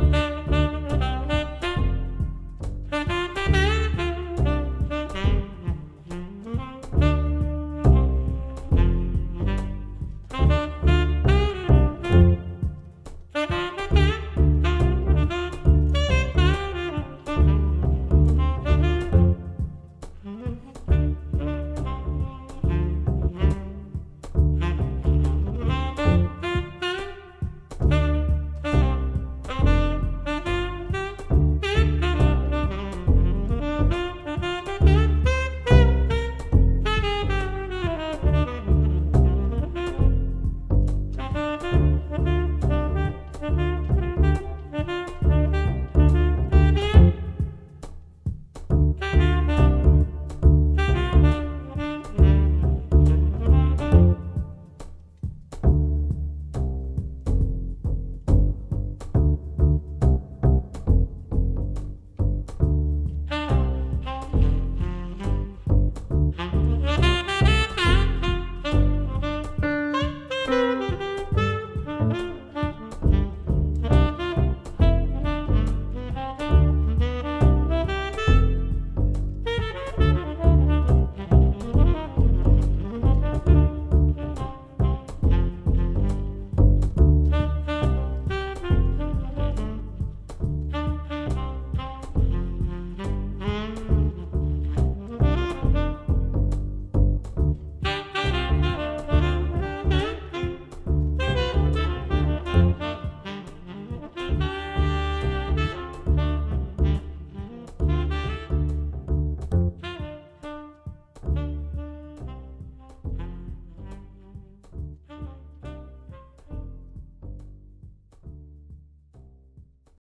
Música